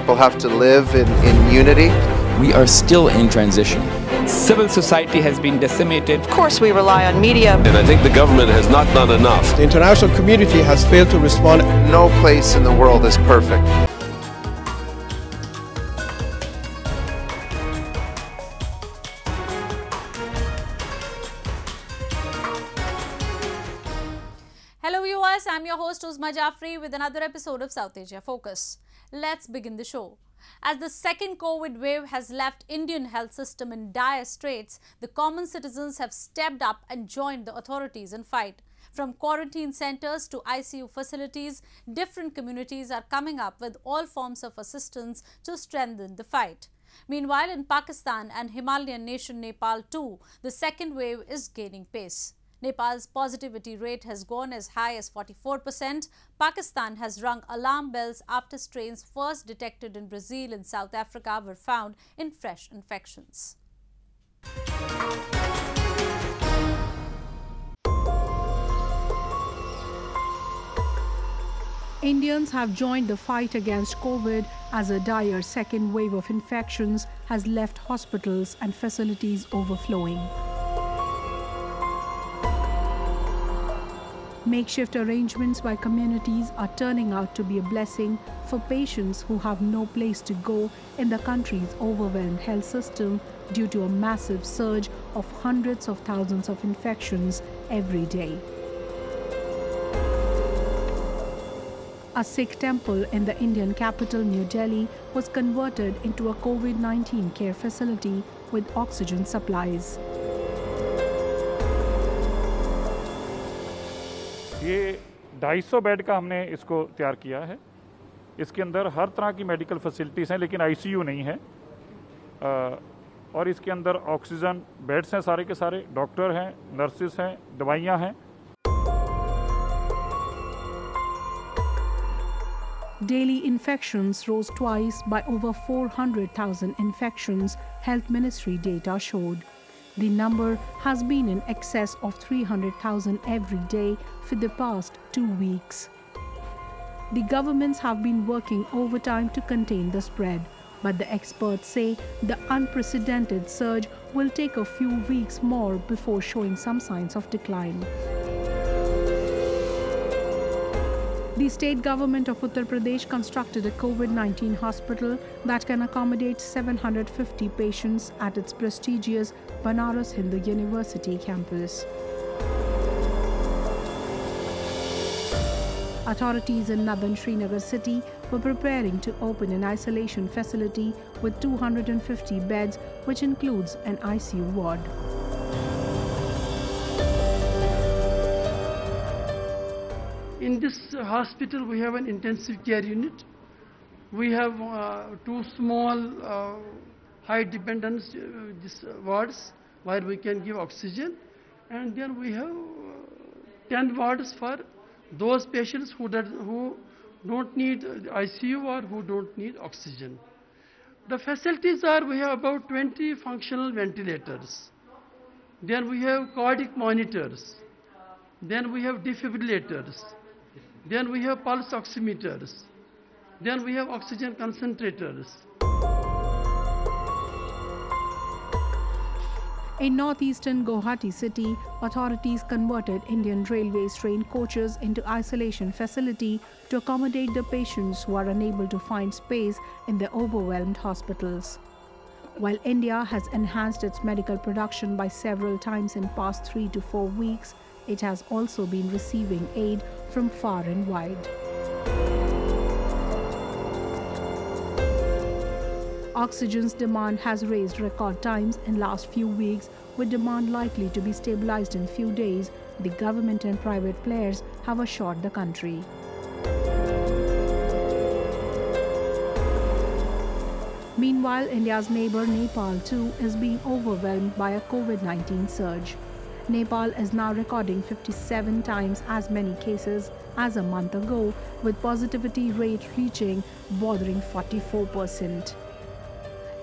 people have to live in, in unity. We are still in transition. Civil society has been decimated. Of course, we rely on media. And I think the government has not done enough. The international community has failed to respond. No place in the world is perfect. Hello viewers, I'm your host Uzma Jafri with another episode of South Asia Focus. Let's begin the show. As the second COVID wave has left Indian health system in dire straits, the common citizens have stepped up and joined the authorities in fight. From quarantine centers to ICU facilities, different communities are coming up with all forms of assistance to strengthen the fight. Meanwhile, in Pakistan and Himalayan nation Nepal too, the second wave is gaining pace. Nepal's positivity rate has gone as high as 44%. Pakistan has rung alarm bells after strains first detected in Brazil and South Africa were found in fresh infections. Indians have joined the fight against COVID as a dire second wave of infections has left hospitals and facilities overflowing. Makeshift arrangements by communities are turning out to be a blessing for patients who have no place to go in the country's overwhelmed health system due to a massive surge of hundreds of thousands of infections every day. A Sikh temple in the Indian capital, New Delhi, was converted into a COVID 19 care facility with oxygen supplies. ये 250 bed का हमने इसको तैयार किया है। इसके अंदर हर तरह की मेडिकल फैसिलिटीज़ हैं लेकिन आईसीयू नहीं है। और इसके अंदर ऑक्सीजन बेड्स हैं सारे के सारे डॉक्टर हैं नर्सिस हैं दवाइयाँ हैं। Daily infections rose twice by over 400,000 infections, Health Ministry data showed. The number has been in excess of 300,000 every day for the past two weeks. The governments have been working overtime to contain the spread, but the experts say the unprecedented surge will take a few weeks more before showing some signs of decline. The state government of Uttar Pradesh constructed a COVID 19 hospital that can accommodate 750 patients at its prestigious Banaras Hindu University campus. Authorities in northern Srinagar city were preparing to open an isolation facility with 250 beds, which includes an ICU ward. In this hospital, we have an intensive care unit. We have uh, two small uh, high dependence uh, wards where we can give oxygen, and then we have 10 wards for those patients who, that, who don't need ICU or who don't need oxygen. The facilities are we have about 20 functional ventilators. Then we have cardiac monitors. Then we have defibrillators. Then we have pulse oximeters. Then we have oxygen concentrators. In northeastern Guwahati city, authorities converted Indian Railways train coaches into isolation facility to accommodate the patients who are unable to find space in the overwhelmed hospitals. While India has enhanced its medical production by several times in past 3 to 4 weeks, it has also been receiving aid from far and wide. Oxygen's demand has raised record times in last few weeks with demand likely to be stabilized in few days, the government and private players have assured the country. Meanwhile, India's neighbor Nepal too is being overwhelmed by a COVID-19 surge. Nepal is now recording 57 times as many cases as a month ago, with positivity rate reaching bordering 44%.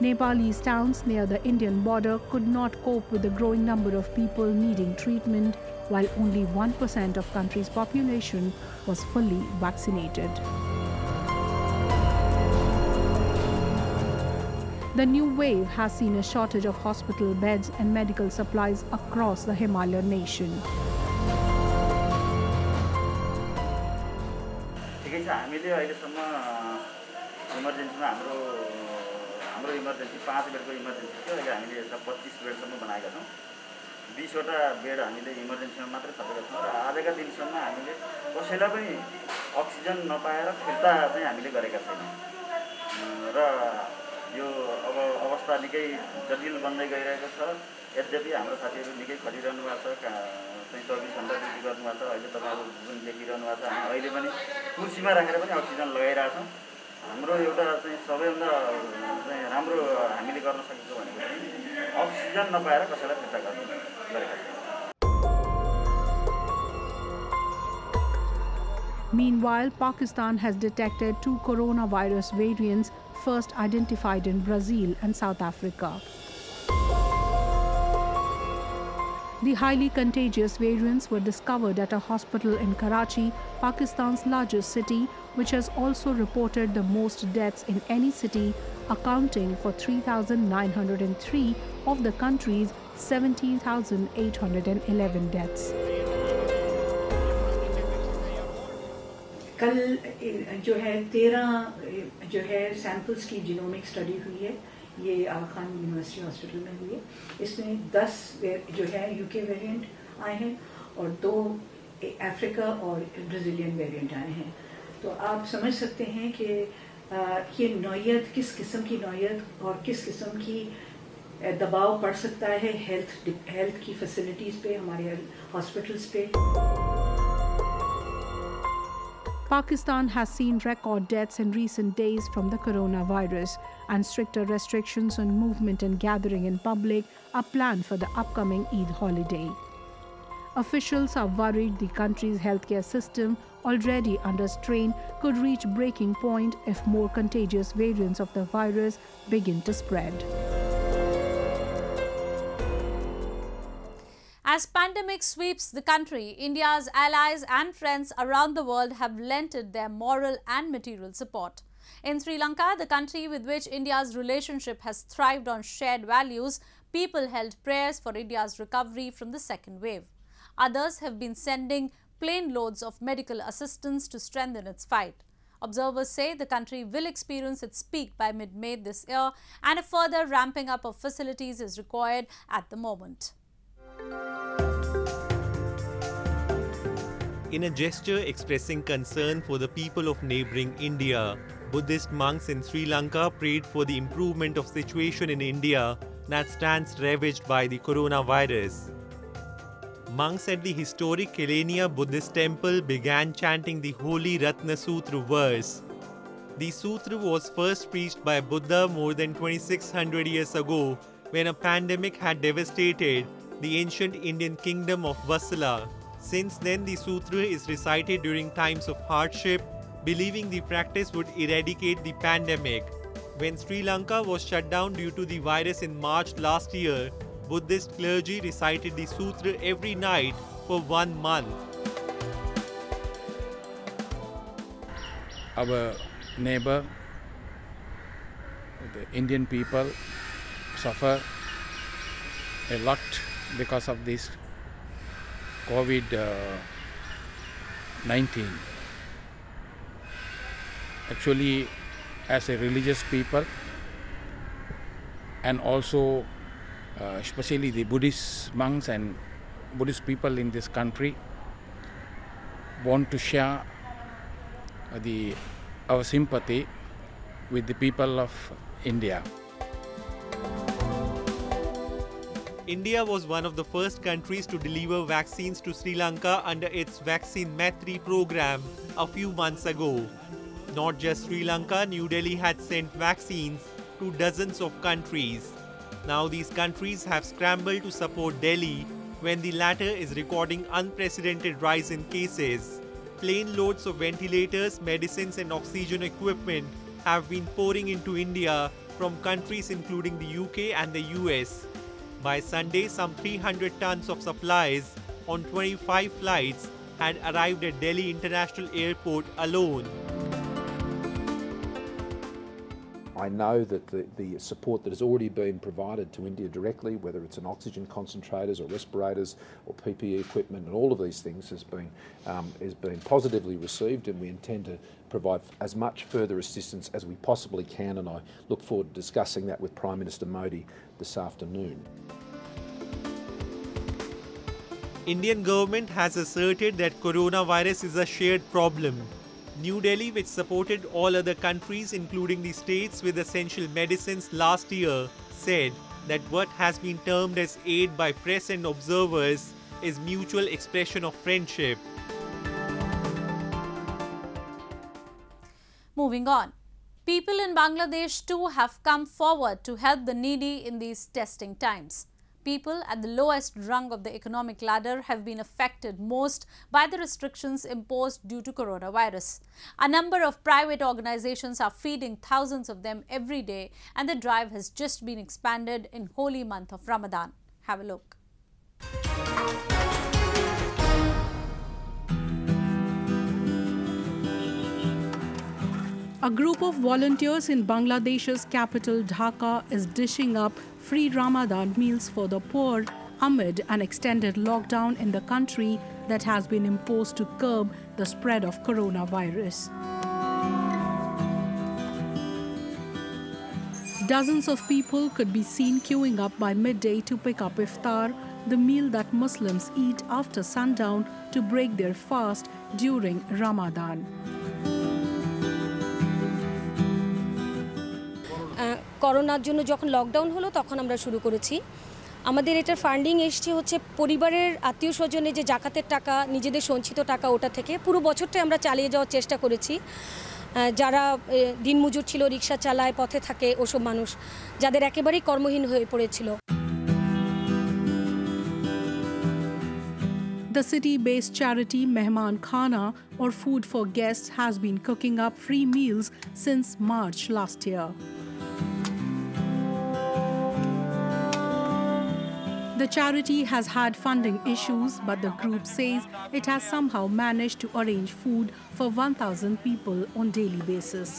Nepalese towns near the Indian border could not cope with the growing number of people needing treatment, while only 1% of country's population was fully vaccinated. The new wave has seen a shortage of hospital beds and medical supplies across the Himalayan nation. ठिकै छ हामीले अहिलेसम्म इमर्जेन्सीमा हाम्रो हाम्रो emergency पाँच बेडको emergency थियो अहिले हामीले यसलाई पच्चिस बेडसम्म बनाएका छौँ बिसवटा बेड हामीले इमर्जेन्सीमा मात्रै थपेका छौँ र आजका दिनसम्म हामीले कसैलाई पनि अक्सिजन नपाएर फिर्ता चाहिँ हामीले गरेका छैनौँ र यो अवस्था निकै जटिल बन्दै गइरहेको छ। यद्यपि हाम्रो साथीहरू निकै खटिरहनु भएको छ चाहिँ चौबिस घन्टा ड्युटी गर्नुभएको छ अहिले तपाईँहरू जुन देखिरहनु भएको छ हामी अहिले पनि कुर्सीमा राखेर पनि अक्सिजन लगाइरहेछौँ। हाम्रो एउटा चाहिँ सबैभन्दा चाहिँ राम्रो हामीले गर्न सकेको भनेको चाहिँ अक्सिजन नपाएर कसैलाई फिर्ता गर्नु गरेका छौँ। Meanwhile, Pakistan has detected two coronavirus variants first identified in Brazil and South Africa. The highly contagious variants were discovered at a hospital in Karachi, Pakistan's largest city, which has also reported the most deaths in any city, accounting for 3,903 of the country's 17,811 deaths. कल जो है, तेरह जो है samples की genomic study हुई है। ये आगा खान यूनिवर्सिटी हॉस्पिटल में हुई है। इसमें दस जो है यूके वेरिएंट आए हैं और दो अफ्रीका और ब्राज़ीलियन वेरिएंट आए हैं। तो आप समझ सकते हैं कि ये नौयत, किस किस्म की नौयत और किस किस्म की दबाव पड़ सकता है हेल्थ हेल्थ की फैसिलिटीज़ पे, हमारे हॉस्पिटल्स पे। Pakistan has seen record deaths in recent days from the coronavirus, and stricter restrictions on movement and gathering in public are planned for the upcoming Eid holiday. Officials are worried the country's healthcare system, already under strain, could reach breaking point if more contagious variants of the virus begin to spread. As pandemic sweeps the country, India's allies and friends around the world have lent their moral and material support. In Sri Lanka, the country with which India's relationship has thrived on shared values, people held prayers for India's recovery from the second wave. Others have been sending plane loads of medical assistance to strengthen its fight. Observers say the country will experience its peak by mid-May this year and a further ramping up of facilities is required at the moment. In a gesture expressing concern for the people of neighboring India, Buddhist monks in Sri Lanka prayed for the improvement of situation in India that stands ravaged by the coronavirus. Monks at the historic Kelaniya Buddhist temple began chanting the holy Ratna Sutra verse. The sutra was first preached by Buddha more than 2600 years ago when a pandemic had devastated the ancient Indian kingdom of Vassala. Since then, the sutra is recited during times of hardship, believing the practice would eradicate the pandemic. When Sri Lanka was shut down due to the virus in March last year, Buddhist clergy recited the sutra every night for one month. Our neighbor, the Indian people, suffer a lot because of this COVID uh, 19. Actually, as a religious people, and also uh, especially the Buddhist monks and Buddhist people in this country, want to share uh, the our sympathy with the people of India. India was one of the first countries to deliver vaccines to Sri Lanka under its Vaccine Maitri program a few months ago. Not just Sri Lanka, New Delhi had sent vaccines to dozens of countries. Now these countries have scrambled to support Delhi when the latter is recording unprecedented rise in cases. Plane loads of ventilators, medicines and oxygen equipment have been pouring into India from countries including the UK and the US. By Sunday, some 300 tons of supplies on 25 flights had arrived at Delhi International Airport alone. I know that the, the support that has already been provided to India directly, whether it's an oxygen concentrators or respirators or PPE equipment and all of these things has been, um, has been positively received and we intend to provide as much further assistance as we possibly can and I look forward to discussing that with Prime Minister Modi this afternoon. Indian government has asserted that coronavirus is a shared problem. New Delhi, which supported all other countries including the states with essential medicines last year, said that what has been termed as aid by press and observers is mutual expression of friendship. Moving on. People in Bangladesh too have come forward to help the needy in these testing times. People at the lowest rung of the economic ladder have been affected most by the restrictions imposed due to coronavirus. A number of private organizations are feeding thousands of them every day and the drive has just been expanded in holy month of Ramadan. Have a look. A group of volunteers in Bangladesh's capital Dhaka is dishing up free Ramadan meals for the poor amid an extended lockdown in the country that has been imposed to curb the spread of coronavirus. Dozens of people could be seen queuing up by midday to pick up iftar, the meal that Muslims eat after sundown to break their fast during Ramadan. করোনার জন্য যখন lockdown হলো তখন আমরা শুরু করেছি। আমাদের এটার ফান্ডিং এসছে হচ্ছে পরিবারের আত্মীয় স্বজনের যে জাকাতের টাকা নিজেদের সঞ্চিত টাকা ওটা থেকে। পুরো বছরটাই আমরা চালিয়ে যাওয়ার চেষ্টা করেছি। যারা দিনমজুর ছিল রিক্সা চালায় পথে থাকে ওসব মানুষ যাদের একেবারেই কর্মহীন হয়ে পড়েছিল। The city based charity Mehman Khana, or Food for Guests, has been cooking up free meals since March last year. The charity has had funding issues, but the group says it has somehow managed to arrange food for 1,000 people on daily basis.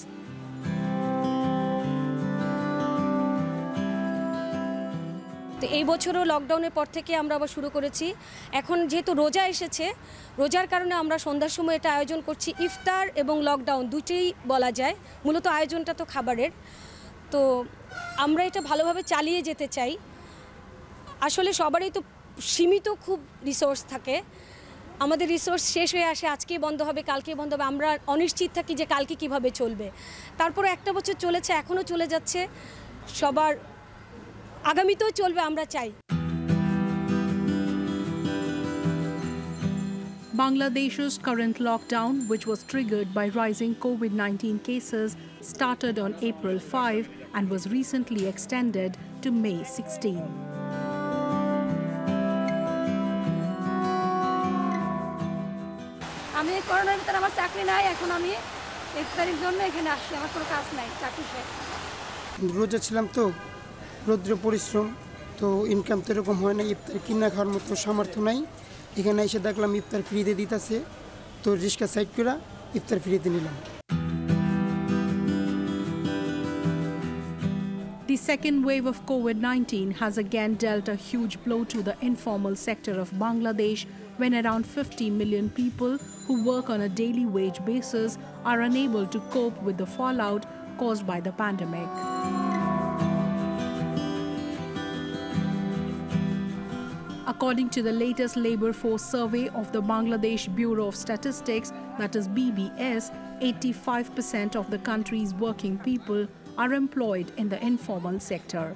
তো এই বছরও লকডাউনের পর থেকে আমরা আবার শুরু করেছি। এখন যেহেতু রোজা এসেছে রোজার কারণে আমরা সন্ধ্যার সময় এটা আয়োজন করছি ইফতার এবং লকডাউন দুটোই বলা যায়। মূলত আয়োজনটা তো খাবারের। তো আমরা এটা ভালোভাবে চালিয়ে যেতে চাই। আসলে সবারই তো সীমিত খুব রিসোর্স থাকে। আমাদের রিসোর্স শেষ হয়ে আসে আজকে বন্ধ হবে কালকে বন্ধ হবে। আমরা অনিশ্চিত থাকি যে কালকে কীভাবে চলবে। তারপর একটা বছর চলেছে এখনও চলে যাচ্ছে। সবার আগামীতেও চলবে আমরা চাই। Bangladesh's current lockdown, which was triggered by rising COVID 19 cases, started on April 5 and was recently extended to May 16. করোনার ভিতরে আমার চাকরি নাই এখন আমি ইফতারির জন্য এখানে আসছি আমার কোনো কাজ নাই চাকরি শেষ। রোজা ছিলাম তো রৌদ্র পরিশ্রম তো ইনকাম তো এরকম হয় না ইফতার কিনা খাওয়ার মতো সামর্থ্য নাই। এখানে এসে দেখলাম ইফতার ফ্রিতে দিতেছে তো রিক্সা সাইড করে ইফতার ফ্রিতে নিলাম। The second wave of COVID 19 has again dealt a huge blow to the informal sector of Bangladesh when around 50 million people who work on a daily wage basis are unable to cope with the fallout caused by the pandemic. According to the latest labor force survey of the Bangladesh Bureau of Statistics, that is BBS, 85% of the country's working people are employed in the informal sector.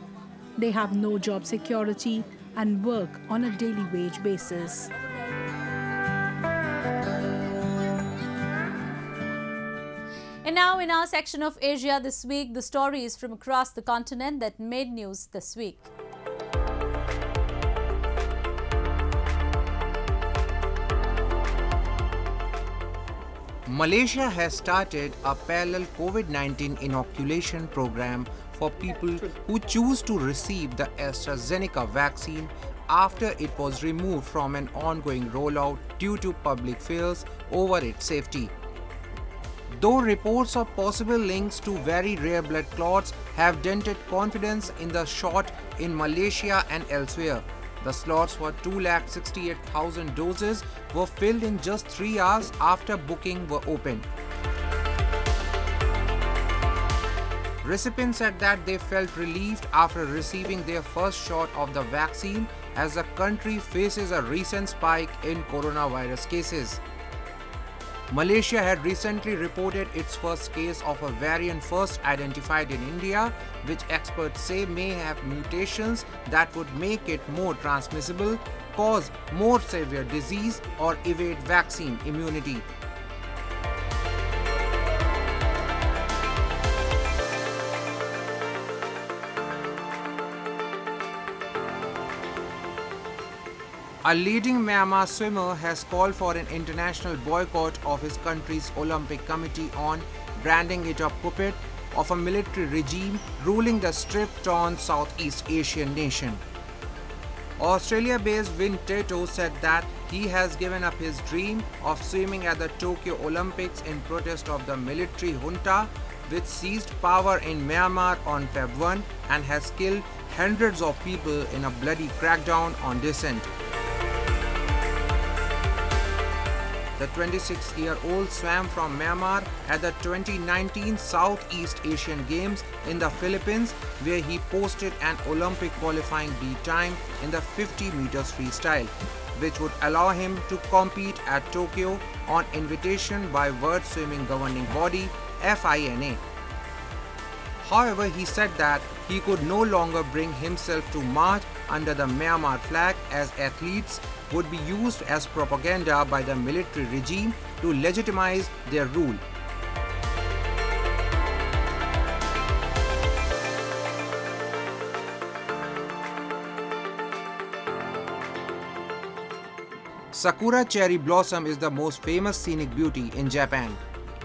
They have no job security and work on a daily wage basis. And now, in our section of Asia this week, the stories from across the continent that made news this week. Malaysia has started a parallel COVID 19 inoculation program for people who choose to receive the AstraZeneca vaccine after it was removed from an ongoing rollout due to public fears over its safety. Though reports of possible links to very rare blood clots have dented confidence in the shot in Malaysia and elsewhere. The slots for 2,68,000 doses were filled in just three hours after booking were opened. Recipients said that they felt relieved after receiving their first shot of the vaccine as the country faces a recent spike in coronavirus cases. Malaysia had recently reported its first case of a variant first identified in India, which experts say may have mutations that would make it more transmissible, cause more severe disease, or evade vaccine immunity. A leading Myanmar swimmer has called for an international boycott of his country's Olympic Committee on branding it a puppet of a military regime ruling the stripped-on Southeast Asian nation. Australia-based Win Htet Oo said that he has given up his dream of swimming at the Tokyo Olympics in protest of the military junta which seized power in Myanmar on Feb 1 and has killed hundreds of people in a bloody crackdown on dissent. The 26 year old swam from Myanmar at the 2019 Southeast Asian Games in the Philippines, where he posted an Olympic qualifying B time in the 50 meters freestyle, which would allow him to compete at Tokyo on invitation by World Swimming Governing Body FINA. However, he said that he could no longer bring himself to march under the Myanmar flag as athletes would be used as propaganda by the military regime to legitimize their rule. Sakura cherry blossom is the most famous scenic beauty in Japan.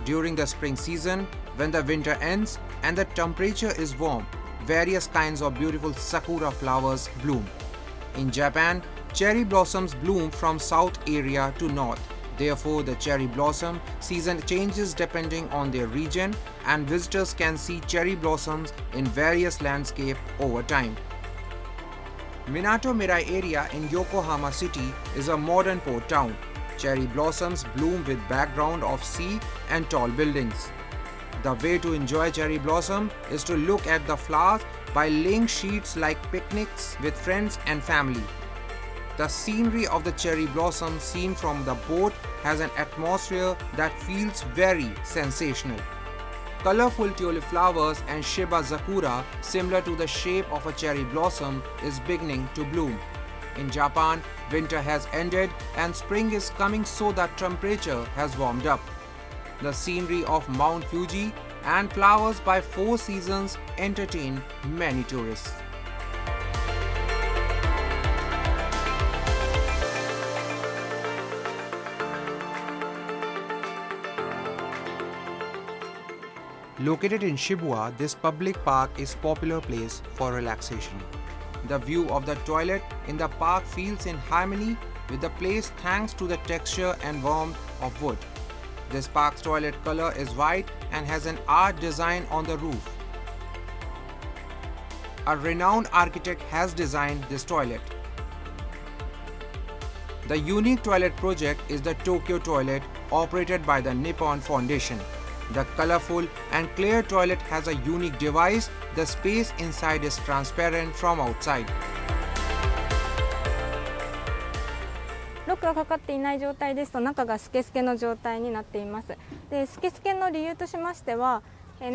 During the spring season, when the winter ends and the temperature is warm, various kinds of beautiful sakura flowers bloom. In Japan, cherry blossoms bloom from south area to north. Therefore, the cherry blossom season changes depending on their region and visitors can see cherry blossoms in various landscape over time. Minato Mirai area in Yokohama city is a modern port town. Cherry blossoms bloom with background of sea and tall buildings. The way to enjoy cherry blossom is to look at the flowers by laying sheets like picnics with friends and family. The scenery of the cherry blossom seen from the boat has an atmosphere that feels very sensational. Colorful tulip flowers and Shiba Zakura, similar to the shape of a cherry blossom, is beginning to bloom. In Japan, winter has ended and spring is coming so that temperature has warmed up the scenery of Mount Fuji, and flowers by Four Seasons entertain many tourists. Located in Shibuya, this public park is a popular place for relaxation. The view of the toilet in the park feels in harmony with the place thanks to the texture and warmth of wood. This park's toilet color is white and has an art design on the roof. A renowned architect has designed this toilet. The unique toilet project is the Tokyo Toilet operated by the Nippon Foundation. The colorful and clear toilet has a unique device. The space inside is transparent from outside. クがかかっていない状態ですと中がスケスケの状態になっています。でスケスケの理由としましては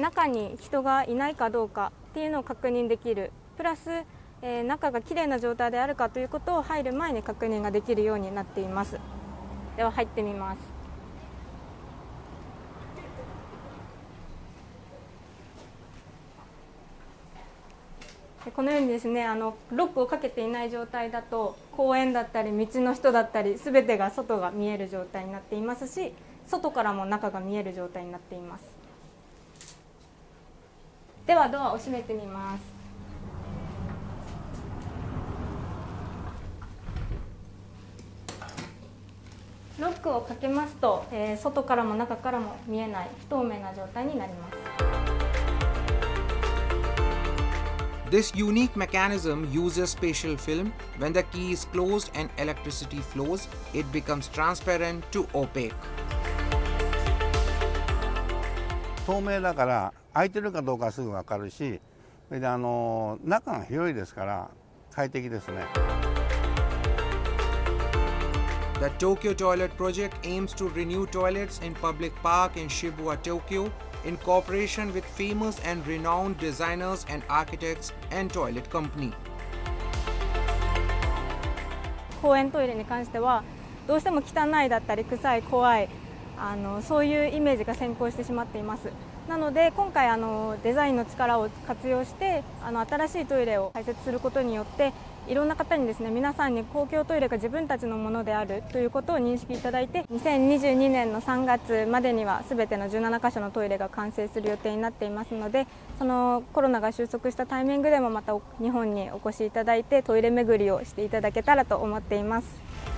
中に人がいないかどうかっていうのを確認できる。プラス中がきれいな状態であるかということを入る前に確認ができるようになっています。では入ってみます。このようにですねあのロックをかけていない状態だと公園だったり道の人だったり全てが外が見える状態になっていますし外からも中が見える状態になっています。ではドアを閉めてみます。ロックをかけますと、えー、外からも中からも見えない不透明な状態になります。This unique mechanism uses spatial film. When the key is closed and electricity flows, it becomes transparent to opaque. 透明だから開いてるかどうかすぐ分かるしそれであの中が広いですから快適ですね。The Tokyo Toilet Project aims to renew toilets in public park in Shibuya, Tokyo in cooperation with famous and renowned designers and architects and toilet company. 公園トイレに関してはどうしても汚いだったり臭い怖いあのそういうイメージが先行してしまっていますなので今回あのデザインの力を活用してあの新しいトイレを開設することによっていろんな方にですね皆さんに公共トイレが自分たちのものであるということを認識いただいて2022年の3月までには全ての17カ所のトイレが完成する予定になっていますのでそのコロナが収束したタイミングでもまた日本にお越しいただいてトイレ巡りをしていただけたらと思っています。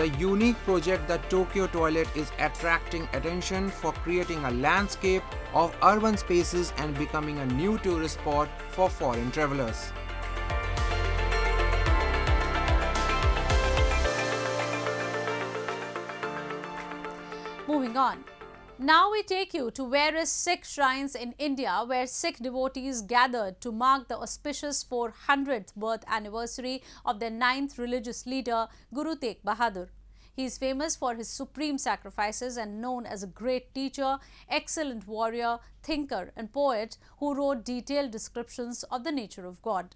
The unique project The Tokyo Toilet is attracting attention for creating a landscape of urban spaces and becoming a new tourist spot for foreign travelers. Moving on. Now we take you to various Sikh shrines in India where Sikh devotees gathered to mark the auspicious 400th birth anniversary of their ninth religious leader Guru Tegh Bahadur. He is famous for his supreme sacrifices and known as a great teacher, excellent warrior, thinker and poet who wrote detailed descriptions of the nature of God.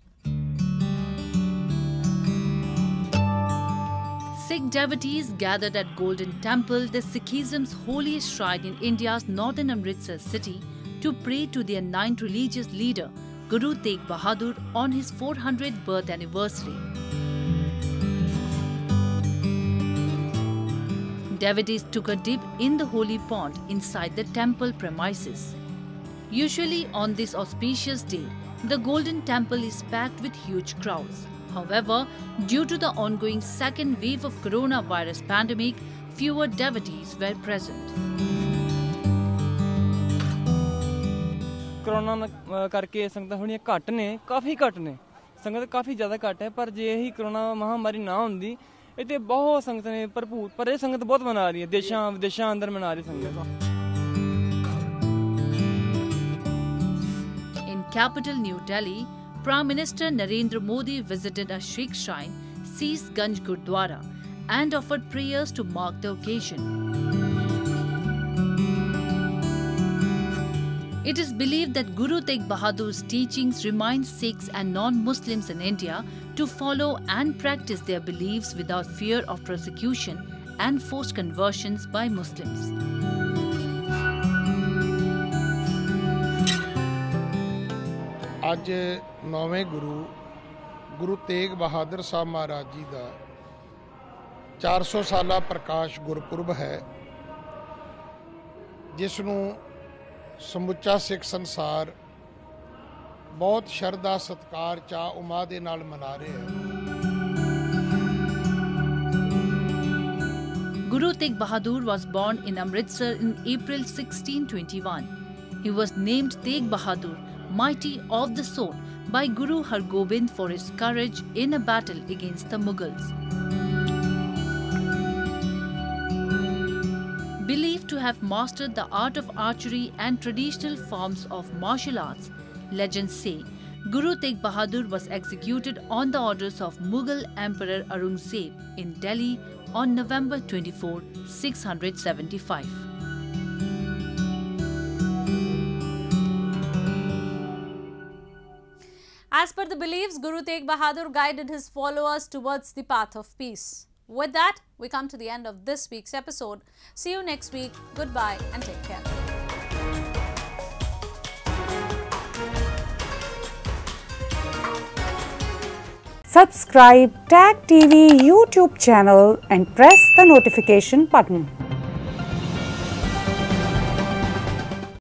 Sikh devotees gathered at Golden Temple, the Sikhism's holiest shrine in India's northern Amritsar city, to pray to their ninth religious leader, Guru Tegh Bahadur, on his 400th birth anniversary. Devotees took a dip in the holy pond inside the temple premises. Usually on this auspicious day, the Golden Temple is packed with huge crowds. However, due to the ongoing second wave of coronavirus pandemic, fewer devotees were present. Corona ਕਰਕੇ ਸੰਗਤਾਂ ਥੋੜੀਆਂ ਘੱਟ ਨੇ ਕਾਫੀ ਘੱਟ ਨੇ ਸੰਗਤ ਕਾਫੀ ਜ਼ਿਆਦਾ ਘੱਟ ਹੈ ਪਰ ਜੇ ਇਹੀ ਕਰੋਨਾ ਮਹਾਮਾਰੀ ਨਾ ਹੁੰਦੀ ਇੱਥੇ ਬਹੁਤ ਸੰਗਤ ਨੇ ਭਰਪੂਰ ਪਰ ਇਹ ਸੰਗਤ ਬਹੁਤ ਮਨਾ ਰਹੀ ਹੈ ਦੇਸ਼ਾਂ ਵਿਦੇਸ਼ਾਂ ਅੰਦਰ ਮਨਾ ਰਹੀ ਸੰਗਤ In capital New Delhi, Prime Minister Narendra Modi visited a Sikh shrine, Sees Ganj Gurdwara, and offered prayers to mark the occasion. It is believed that Guru Tegh Bahadur's teachings remind Sikhs and non-Muslims in India to follow and practice their beliefs without fear of persecution and forced conversions by Muslims. ਅੱਜ ਨੌਵੇਂ ਗੁਰੂ ਗੁਰੂ ਤੇਗ ਬਹਾਦਰ ਸਾਹਿਬ ਮਹਾਰਾਜ ਜੀ ਦਾ 400 ਸਾਲਾ ਪ੍ਰਕਾਸ਼ ਗੁਰਪੁਰਬ ਹੈ ਜਿਸ ਨੂੰ ਸਮੁੱਚਾ ਸਿੱਖ ਸੰਸਾਰ ਬਹੁਤ ਸ਼ਰਧਾ ਸਤਕਾਰ ਚਾ ਉਮਾ ਦੇ ਨਾਲ ਮਨਾ ਰਿਹਾ ਹੈ Guru Tegh Bahadur was born in Amritsar in April 1621. He was named Tegh Bahadur, mighty of the sword, by Guru Hargobind for his courage in a battle against the Mughals. Believed to have mastered the art of archery and traditional forms of martial arts, legends say Guru Tegh Bahadur was executed on the orders of Mughal Emperor Aurangzeb in Delhi on November 24, 675. As per the beliefs, Guru Tegh Bahadur guided his followers towards the path of peace. With that, we come to the end of this week's episode. See you next week. Goodbye and take care. Subscribe TAG TV YouTube channel and press the notification button.